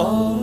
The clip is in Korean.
Oh